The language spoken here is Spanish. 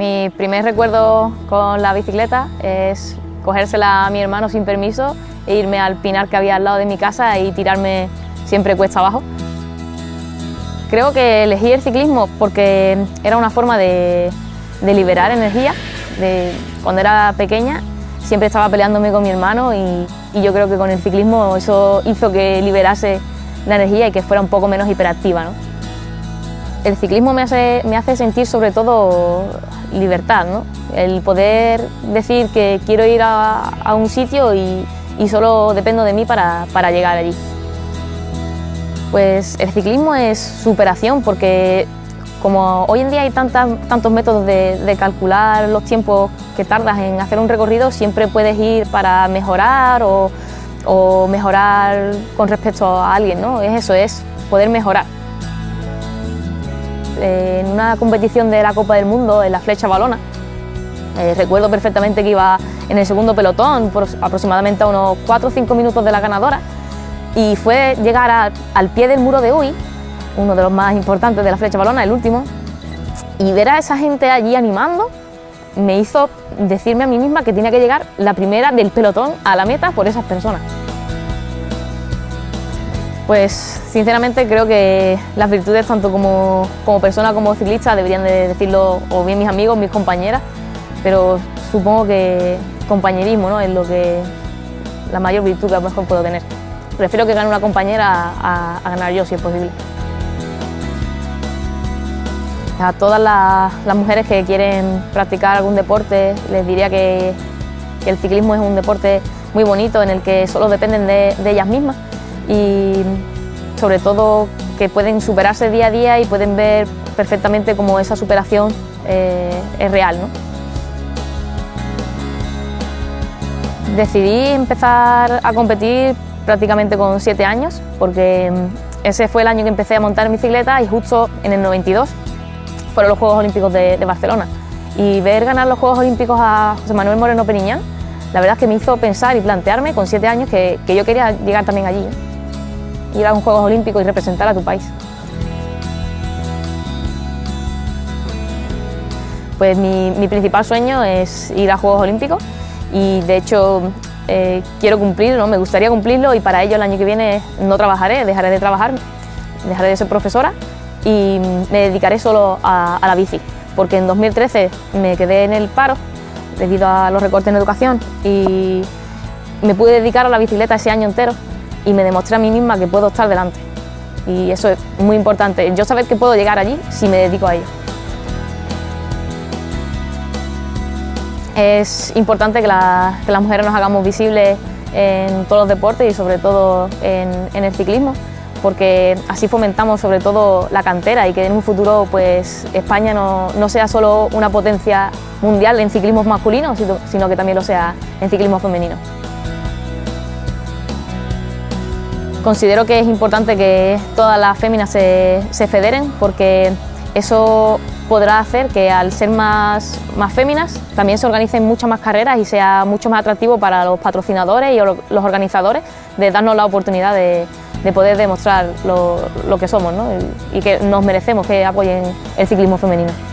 Mi primer recuerdo con la bicicleta es cogérsela a mi hermano sin permiso e irme al pinar que había al lado de mi casa y tirarme siempre cuesta abajo. Creo que elegí el ciclismo porque era una forma de, liberar energía. cuando era pequeña siempre estaba peleándome con mi hermano y, yo creo que con el ciclismo eso hizo que liberase la energía y que fuera un poco menos hiperactiva. El ciclismo me hace, sentir sobre todo libertad, ¿no? el poder decir que quiero ir a, un sitio y, solo dependo de mí para, llegar allí. Pues el ciclismo es superación porque como hoy en día hay tantos métodos de, calcular los tiempos que tardas en hacer un recorrido, siempre puedes ir para mejorar o, o mejorar con respecto a alguien, ¿no? Es eso, es poder mejorar en una competición de la Copa del Mundo, en la flecha balona. Eh, recuerdo perfectamente que iba en el segundo pelotón, aproximadamente a unos 4 o 5 minutos de la ganadora, y fue llegar al pie del muro de Uy, uno de los más importantes de la flecha balona, el último, y ver a esa gente allí animando me hizo decirme a mí misma que tenía que llegar la primera del pelotón a la meta por esas personas. Pues sinceramente creo que las virtudes tanto como, persona como ciclista deberían de decirlo o bien mis amigos, mis compañeras, pero supongo que compañerismo ¿no? es lo que la mayor virtud que a lo mejor puedo tener. Prefiero que gane una compañera a, ganar yo si es posible. A todas las, mujeres que quieren practicar algún deporte les diría que, el ciclismo es un deporte muy bonito en el que solo dependen de ellas mismas y sobre todo que pueden superarse día a día y pueden ver perfectamente cómo esa superación eh, es real. Decidí empezar a competir prácticamente con siete años porque ese fue el año que empecé a montar en bicicleta y justo en el 92 fueron los Juegos Olímpicos de, Barcelona. Y ver ganar los Juegos Olímpicos a José Manuel Moreno Periñán, la verdad es que me hizo pensar y plantearme con siete años que yo quería llegar también allí ir a un Juegos Olímpicos y representar a tu país. Pues mi, principal sueño es ir a Juegos Olímpicos y de hecho eh, quiero cumplirlo, me gustaría cumplirlo y para ello el año que viene no trabajaré, dejaré de trabajar, dejaré de ser profesora y me dedicaré solo a, a la bici, porque en 2013 me quedé en el paro debido a los recortes en educación y me pude dedicar a la bicicleta ese año entero y me demostré a mí misma que puedo estar delante. Y eso es muy importante, yo saber que puedo llegar allí si me dedico a ello. Es importante que, las mujeres nos hagamos visibles en todos los deportes y sobre todo en, el ciclismo, porque así fomentamos sobre todo la cantera y que en un futuro pues, España no, no sea solo una potencia mundial en ciclismo masculino, sino que también lo sea en ciclismo femenino. Considero que es importante que todas las féminas se, federen porque eso podrá hacer que al ser más, más féminas también se organicen muchas más carreras y sea mucho más atractivo para los patrocinadores y los organizadores de darnos la oportunidad de, poder demostrar lo, que somos y que nos merecemos que apoyen el ciclismo femenino.